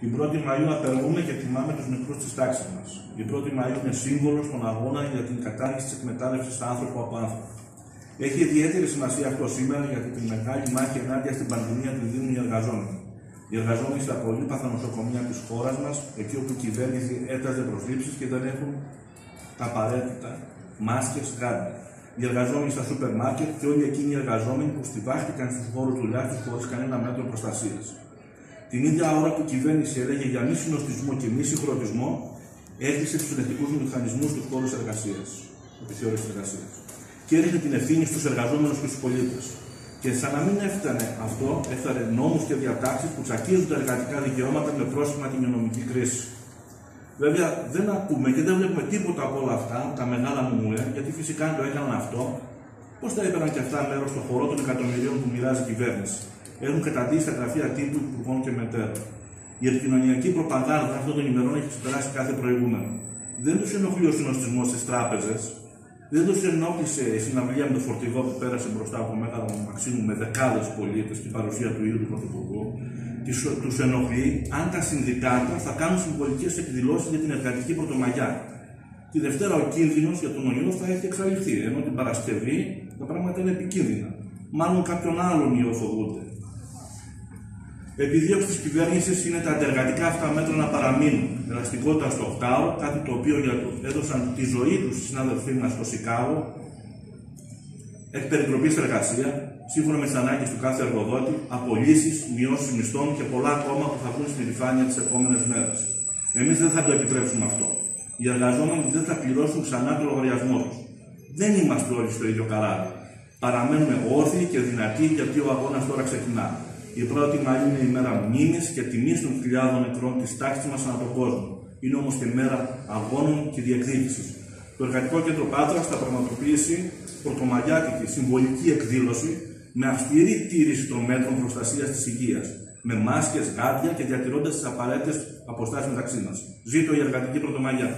Την 1η Μαΐου απεργούμε και τιμάμε τους νεκρού της τάξης μας. Η 1η Μαΐου είναι σύμβολος στον αγώνα για την κατάργηση της εκμετάλλευσης άνθρωπο από άνθρωπο. Έχει ιδιαίτερη σημασία αυτό σήμερα γιατί τη μεγάλη μάχη ενάντια στην πανδημία την δίνουν οι εργαζόμενοι. Οι εργαζόμενοι στα πολύπαθα νοσοκομεία της χώρας μας, εκεί όπου η κυβέρνηση έταζε προσλήψεις και δεν έχουν τα απαραίτητα μάσκες, γάντι. Οι εργαζόμενοι στα σούπερ μάρκετ και όλοι εκείνοι οι εργαζόμενοι που στηβάχτηκαν στους χώρους δουλειά του χωρίς κανένα μέτρο προστασίας. Την ίδια ώρα που η κυβέρνηση έλεγε για μη συνοστισμό και μη συγχρονισμό, έκλεισε τους ελεκτικούς μηχανισμούς του χώρους εργασίας, επιθεώρησης εργασίας. Και έριχνε την ευθύνη στους εργαζόμενους και στους πολίτες. Και σαν να μην έφτανε αυτό, έφτανε νόμους και διατάξεις που τσακίζουν τα εργατικά δικαιώματα με πρόσχημα την υγειονομική κρίση. Βέβαια δεν ακούμε και δεν βλέπουμε τίποτα από όλα αυτά, τα μεγάλα μουμουέ, γιατί φυσικά αν το έκαναν αυτό, πώς θα έπαιρναν και αυτά μέρος στο χώρο των εκατομμυρίων που μοιράζει η κυβέρνηση. Έχουν καταδείξει τα γραφεία τύπου υπουργών και μετέρων. Η επικοινωνιακή προπαγάνδα αυτών των ημερών έχει ξεπεράσει κάθε προηγούμενο. Δεν τους ενοχλεί ο συνοστισμός στις τράπεζες, δεν τους ενόχλησε η συναυλία με το φορτηγό που πέρασε μπροστά από μέγαλο Μαξίμου με δεκάδες πολίτες και παρουσία του ίδιου του Πρωθυπουργού. Τους ενοχλεί αν τα συνδικάτα θα κάνουν συμβολικές εκδηλώσεις για την εργατική πρωτομαγιά. Τη Δευτέρα ο κίνδυνος για τον ιό θα έχει εξαλειφθεί, ενώ την Παρασκευή τα πράγματα είναι επικίνδυνα. Μάλλον κάποιον άλλον ιό φοβούνται. Επιδίωξη τη κυβέρνηση είναι τα αντεργατικά αυτά μέτρα να παραμείνουν. Ελαστικότητα στο οκτάωρο, κάτι το οποίο έδωσαν τη ζωή τους οι συνάδελφοί μας στο Σικάγο, εκ περιτροπής εργασία, σύμφωνα με τις ανάγκες του κάθε εργοδότη, απολύσεις, μειώσεις μισθών και πολλά ακόμα που θα βγουν στην επιφάνεια τις επόμενες μέρες. Εμείς δεν θα το επιτρέψουμε αυτό. Οι εργαζόμενοι δεν θα πληρώσουν ξανά το λογαριασμό τους. Δεν είμαστε όλοι στο ίδιο καράβι. Παραμένουμε όρθιοι και δυνατοί γιατί ο αγώνας τώρα ξεκινά. Η 1η Μαΐου είναι η μέρα μνήμης και τιμής των χιλιάδων νεκρών της τάξης μας ανά τον κόσμο. Είναι όμως και μέρα αγώνων και διεκδίκηση. Το Εργατικό Κέντρο Πάτρας θα πραγματοποιήσει πρωτομαγιάτικη συμβολική εκδήλωση με αυστηρή τήρηση των μέτρων προστασίας της υγείας, με μάσκες, γάντια και διατηρώντας τις απαραίτητες αποστάσεις μεταξύ μας. Ζήτω η εργατική πρωτομαγιά.